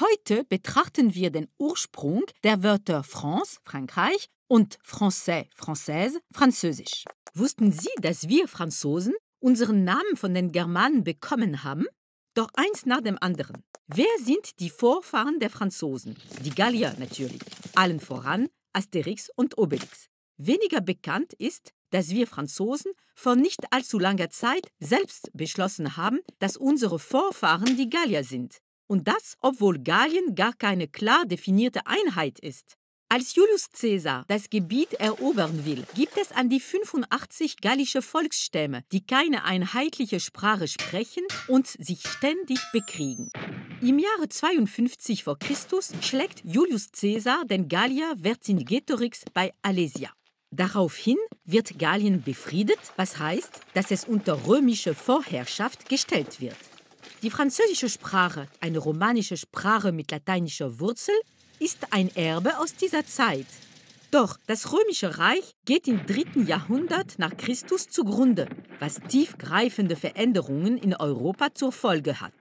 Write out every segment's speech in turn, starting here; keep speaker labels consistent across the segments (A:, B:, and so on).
A: Heute betrachten wir den Ursprung der Wörter France, Frankreich und Français, Française, Französisch. Wussten Sie, dass wir Franzosen unseren Namen von den Germanen bekommen haben? Doch eins nach dem anderen. Wer sind die Vorfahren der Franzosen? Die Gallier natürlich. Allen voran Asterix und Obelix. Weniger bekannt ist, dass wir Franzosen vor nicht allzu langer Zeit selbst beschlossen haben, dass unsere Vorfahren die Gallier sind. Und das, obwohl Gallien gar keine klar definierte Einheit ist. Als Julius Caesar das Gebiet erobern will, gibt es an die 85 gallische Volksstämme, die keine einheitliche Sprache sprechen und sich ständig bekriegen. Im Jahre 52 v. Chr. schlägt Julius Caesar den Gallier Vercingetorix bei Alesia. Daraufhin wird Gallien befriedet, was heißt, dass es unter römische Vorherrschaft gestellt wird. Die französische Sprache, eine romanische Sprache mit lateinischer Wurzel, ist ein Erbe aus dieser Zeit. Doch das römische Reich geht im dritten Jahrhundert nach Christus zugrunde, was tiefgreifende Veränderungen in Europa zur Folge hat.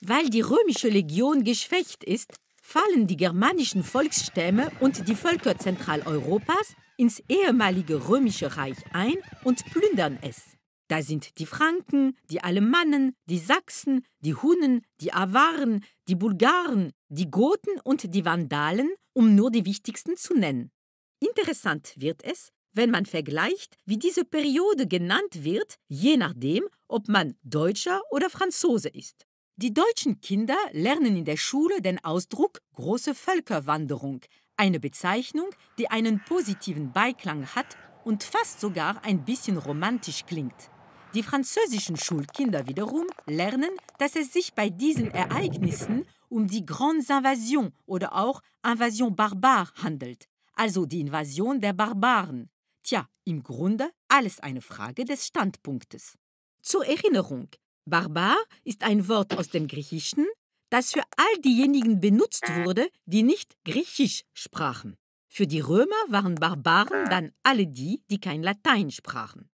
A: Weil die römische Legion geschwächt ist, fallen die germanischen Volksstämme und die Völker Zentraleuropas ins ehemalige römische Reich ein und plündern es. Da sind die Franken, die Alemannen, die Sachsen, die Hunnen, die Awaren, die Bulgaren, die Goten und die Vandalen, um nur die wichtigsten zu nennen. Interessant wird es, wenn man vergleicht, wie diese Periode genannt wird, je nachdem, ob man Deutscher oder Franzose ist. Die deutschen Kinder lernen in der Schule den Ausdruck große Völkerwanderung, eine Bezeichnung, die einen positiven Beiklang hat und fast sogar ein bisschen romantisch klingt. Die französischen Schulkinder wiederum lernen, dass es sich bei diesen Ereignissen um die Grandes Invasions oder auch Invasion Barbare handelt, also die Invasion der Barbaren. Tja, im Grunde alles eine Frage des Standpunktes. Zur Erinnerung, Barbar ist ein Wort aus dem Griechischen, das für all diejenigen benutzt wurde, die nicht Griechisch sprachen. Für die Römer waren Barbaren dann alle die, die kein Latein sprachen.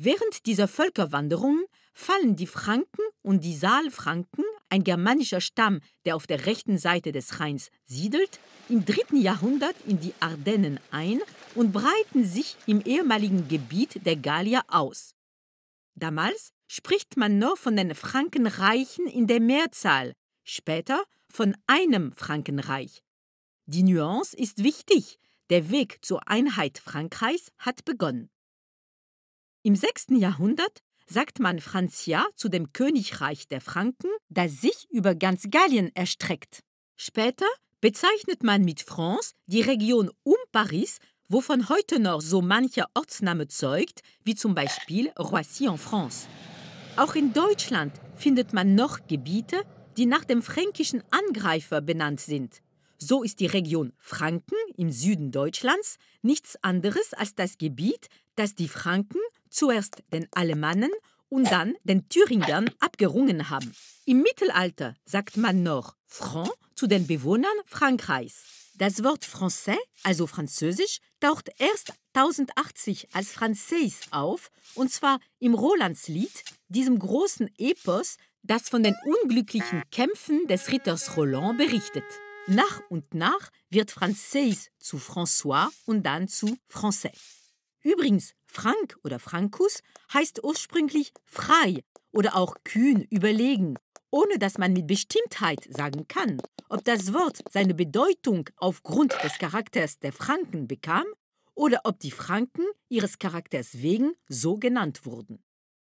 A: Während dieser Völkerwanderungen fallen die Franken und die Saalfranken, ein germanischer Stamm, der auf der rechten Seite des Rheins siedelt, im dritten Jahrhundert in die Ardennen ein und breiten sich im ehemaligen Gebiet der Gallier aus. Damals spricht man noch von den Frankenreichen in der Mehrzahl, später von einem Frankenreich. Die Nuance ist wichtig, der Weg zur Einheit Frankreichs hat begonnen. Im 6. Jahrhundert sagt man Francia zu dem Königreich der Franken, das sich über ganz Gallien erstreckt. Später bezeichnet man mit France die Region um Paris, wovon heute noch so mancher Ortsname zeugt, wie zum Beispiel Roissy en France. Auch in Deutschland findet man noch Gebiete, die nach dem fränkischen Angreifer benannt sind. So ist die Region Franken im Süden Deutschlands nichts anderes als das Gebiet, das die Franken zuerst den Alemannen und dann den Thüringern abgerungen haben. Im Mittelalter sagt man noch Franc zu den Bewohnern Frankreichs. Das Wort Français, also Französisch, taucht erst 1080 als Français auf, und zwar im Rolandslied, diesem großen Epos, das von den unglücklichen Kämpfen des Ritters Roland berichtet. Nach und nach wird Français zu François und dann zu Français. Übrigens, Frank oder Frankus heißt ursprünglich frei oder auch kühn überlegen, ohne dass man mit Bestimmtheit sagen kann, ob das Wort seine Bedeutung aufgrund des Charakters der Franken bekam oder ob die Franken ihres Charakters wegen so genannt wurden.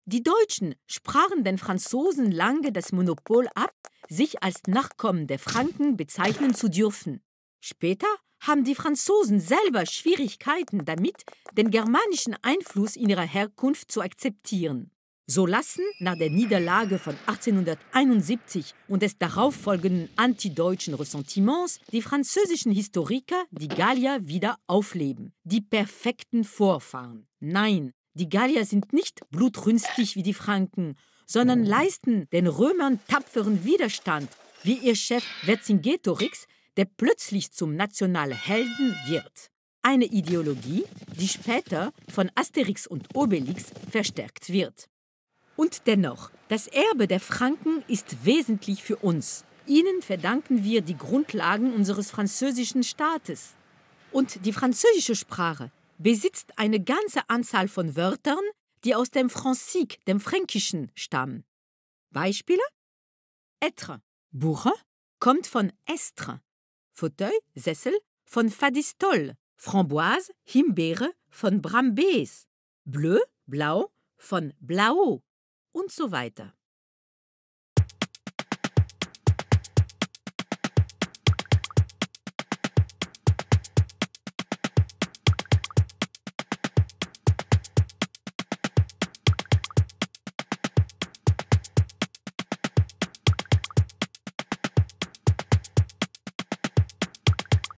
A: Die Deutschen sprachen den Franzosen lange das Monopol ab, sich als Nachkommen der Franken bezeichnen zu dürfen. Später haben die Franzosen selber Schwierigkeiten damit, den germanischen Einfluss in ihrer Herkunft zu akzeptieren. So lassen nach der Niederlage von 1871 und des darauffolgenden antideutschen Ressentiments die französischen Historiker die Gallier wieder aufleben. Die perfekten Vorfahren. Nein, die Gallier sind nicht blutrünstig wie die Franken, sondern leisten den Römern tapferen Widerstand, wie ihr Chef Vercingetorix, der plötzlich zum Nationalhelden wird. Eine Ideologie, die später von Asterix und Obelix verstärkt wird. Und dennoch, das Erbe der Franken ist wesentlich für uns. Ihnen verdanken wir die Grundlagen unseres französischen Staates. Und die französische Sprache besitzt eine ganze Anzahl von Wörtern, die aus dem Francique, dem Fränkischen, stammen. Beispiele? Être, Buche, kommt von estre, Fauteuil, Sessel, von Fadistol, Framboise, Himbeere, von Brambes, Bleu, Blau, von Blau und so weiter.